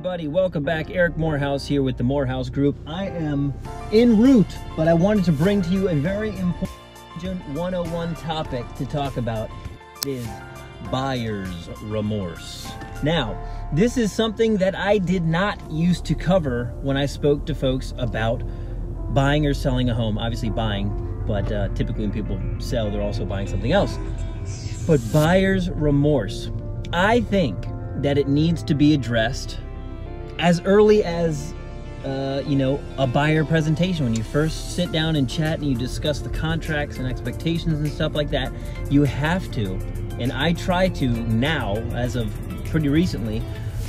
everybody. Welcome back. Eric Morehouse here with the Morehouse Group. I am en route, but I wanted to bring to you a very important 101 topic to talk about. It is buyer's remorse. Now, this is something that I did not used to cover when I spoke to folks about buying or selling a home. Obviously buying, but uh, typically when people sell, they're also buying something else. But buyer's remorse. I think that it needs to be addressed as early as uh, you know a buyer presentation. When you first sit down and chat and you discuss the contracts and expectations and stuff like that you have to. And i try to now as of pretty recently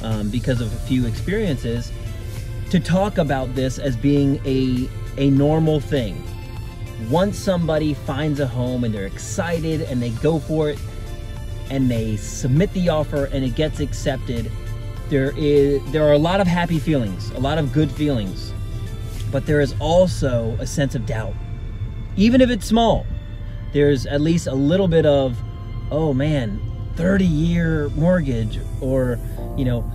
um, because of a few experiences to talk about this as being a a normal thing. Once somebody finds a home and they're excited and they go for it and they submit the offer and it gets accepted, there is there are a lot of happy feelings, a lot of good feelings. But there is also a sense of doubt. Even if it's small, there's at least a little bit of, oh man, 30 year mortgage or, you know,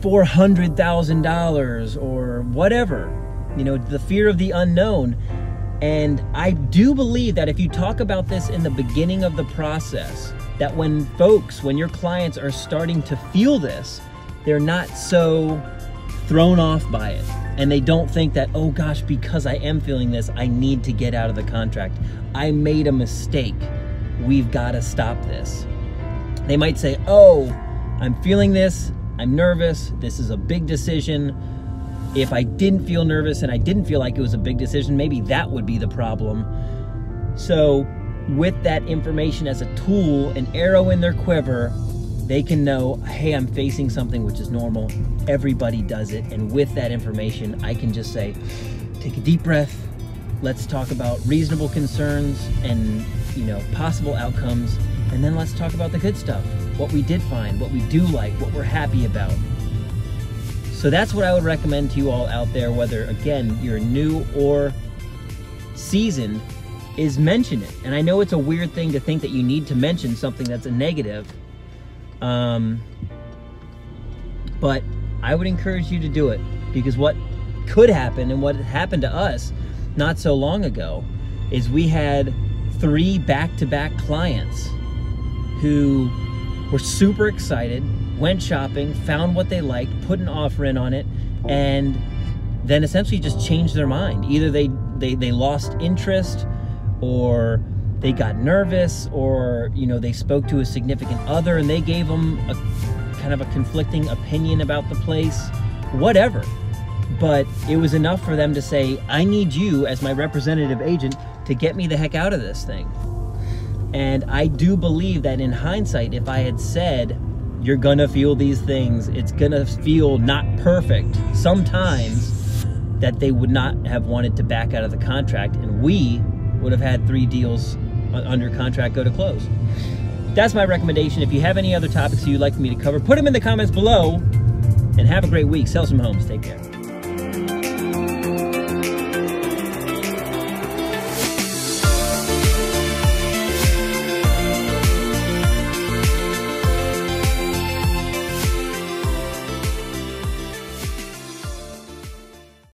$400,000 or whatever. You know, the fear of the unknown. And I do believe that if you talk about this in the beginning of the process, that when folks, when your clients are starting to feel this, they're not so thrown off by it. And they don't think that, oh gosh, because I am feeling this, I need to get out of the contract. I made a mistake. We've got to stop this. They might say, oh, I'm feeling this. I'm nervous. This is a big decision. If I didn't feel nervous and I didn't feel like it was a big decision, maybe that would be the problem. So with that information as a tool, an arrow in their quiver, they can know, hey, I'm facing something which is normal. Everybody does it. And with that information, I can just say, take a deep breath. Let's talk about reasonable concerns and, you know, possible outcomes. And then let's talk about the good stuff. What we did find, what we do like, what we're happy about. So that's what I would recommend to you all out there, whether, again, you're new or seasoned is mention it. And I know it's a weird thing to think that you need to mention something that's a negative. Um, but I would encourage you to do it because what could happen and what happened to us not so long ago is we had three back-to-back clients who were super excited, went shopping, found what they liked, put an offer in on it, and then essentially just changed their mind. Either they they, they lost interest or they got nervous or you know they spoke to a significant other and they gave them a kind of a conflicting opinion about the place whatever. But it was enough for them to say i need you as my representative agent to get me the heck out of this thing. And i do believe that in hindsight if i had said you're gonna feel these things it's gonna feel not perfect sometimes that they would not have wanted to back out of the contract and we would have had three deals under contract go to close. That's my recommendation. If you have any other topics you'd like for me to cover, put them in the comments below and have a great week. Sell some homes. Take care.